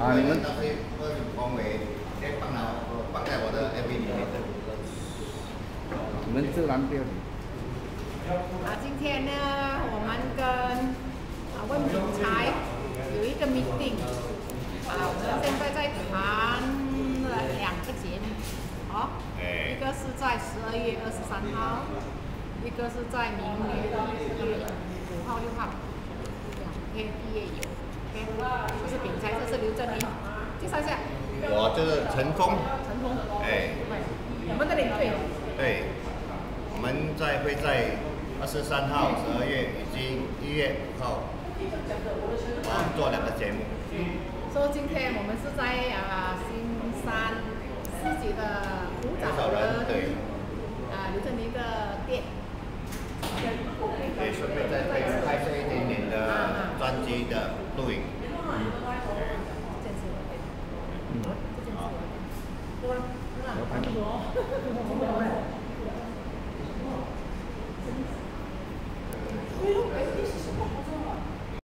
啊，你们。你们自然标题。啊，今天呢，我们跟啊温品才有一个 meeting，啊，我们现在在谈了两个节目，哦，哎一个是在十二月二十三号，一个是在明年一月五号、六号，两天毕业游，OK，刘振林，介绍一下，我就是陈峰，陈峰，哎，对，我们的领队，对，我们在会在二十三号十二月以及一月五号，我们做两个节目。说今天我们是在啊新山自己的古早古早人的对啊刘振林的店，也顺便再拍拍摄一点这